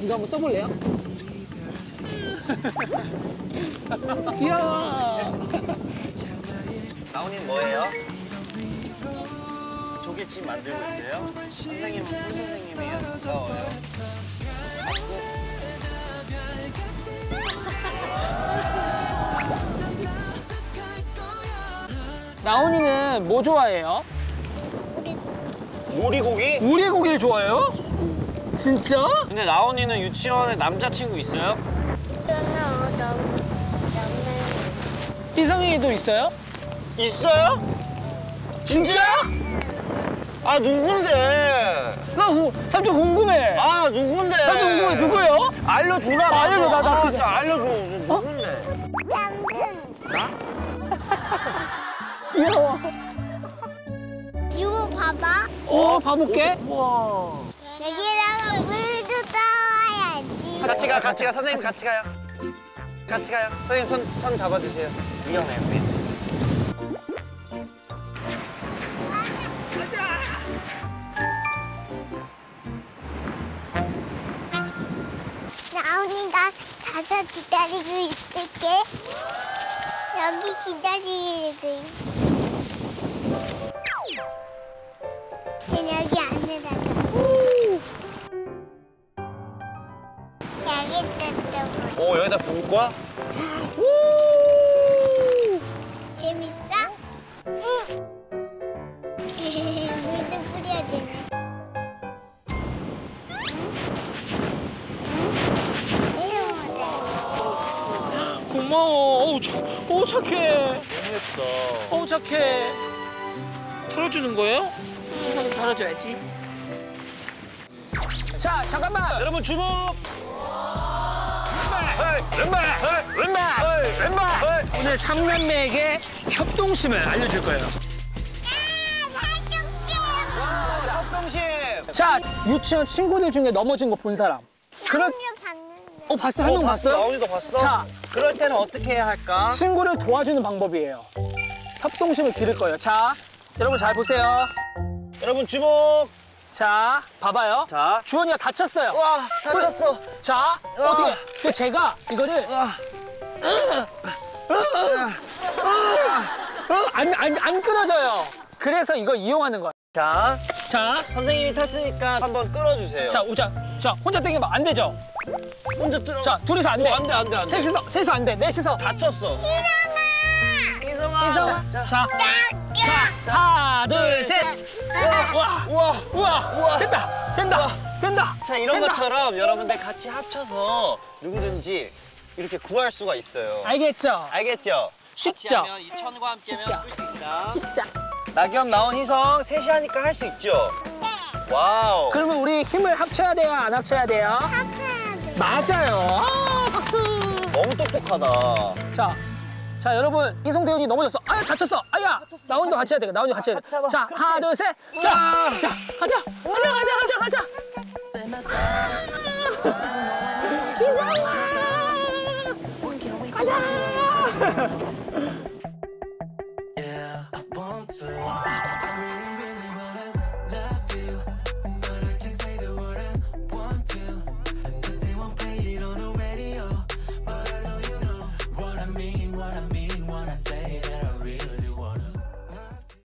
이거 한번 써볼래요? 귀여워. 나훈이는 뭐예요? 조개찜 만들고 있어요? 선생님은 무슨 선생님이에요? 무서워요? 박수? 나온이는 뭐 좋아해요? 오리고기? 우리 고기를 좋아해요? 진짜? 근데 나훈이는 유치원에 남자친구 있어요? 저는 희성이도 있어요? 있어요? 진짜? 아 누군데? 나 그- 삼촌 궁금해. 아 누군데? 삼촌 궁금해 누구예요? 알려주라. 아, 알려줘, 나- 나 아, 진짜. 알려줘. 누군데? 귀여워. 이거 봐봐. 어, 봐볼게. 우와. 여기다가 물도 떠와야지. 같이 가, 같이 가. 선생님 같이 가요. 같이 가요. 선생님 손, 손 잡아주세요. 위험해요, 위험해. 나온이가 가서 기다리고 있을게. 여기 기다리고 있- 그냥 오, 여기다 볼 거야? 재밌어? 응. 물도 뿌려주네. 고마워. 어우, 착, 어우, 착해. 예쁘다. 어우, 착해. 털어주는 거예요? 희성이 털어줘야지. 자, 잠깐만. 여러분 주목! 왼발! 왼발! 왼발! 왼발! 오늘 삼남매에게 협동심을 알려줄 거예요. 협동심! 자, 유치원 친구들 중에 넘어진 거 본 사람. 봤는데. 어, 봤어? 한 명 봤어요? 나온이도 봤어? 자. 그럴 때는 어떻게 해야 할까? 친구를 도와주는 방법이에요. 협동심을 기를 거예요. 자, 여러분 잘 보세요. 여러분 주목! 자, 봐봐요. 자. 주원이가 다쳤어요. 와, 다쳤어. 자, 와. 어떻게? 그 제가 이거를 와. 어, 안, 안, 안 끊어져요. 그래서 이걸 이용하는 거예요. 자, 자, 선생님이 탔으니까 한번 끌어주세요. 자, 오자. 자, 혼자 당기면 안 되죠? 혼자 끌어. 자, 둘이서 안 돼. 어, 안 돼, 안 돼, 안 돼. 셋이서, 셋이서 안 돼. 넷이서. 다쳤어. 이성아! 이성아. 자, 자, 자, 하나, 둘, 셋. 와, 우와! 우와, 우와. 된다, 된다, 된다. 자, 이런 된다. 것처럼 여러분들 같이 합쳐서 누구든지 이렇게 구할 수가 있어요. 알겠죠? 알겠죠? 쉽죠? 이 천과 함께면 끌수 있다. 진짜. 낙엽, 나온 희성 셋이 하니까 할 수 있죠? 와우. 그러면 우리 힘을 합쳐야 돼요? 안 합쳐야 돼요? 하프라도. 맞아요. 아, 박수. 너무 똑똑하다. 자, 자 여러분 이성태 형이 넘어졌어. 아야 다쳤어. 아야 나 혼자 같이 해야 돼 나 혼자 같이 해야 돼 자 하나 둘셋자 자, 가자. 가자 가자 가자 가자. 이성아! 아! 가자.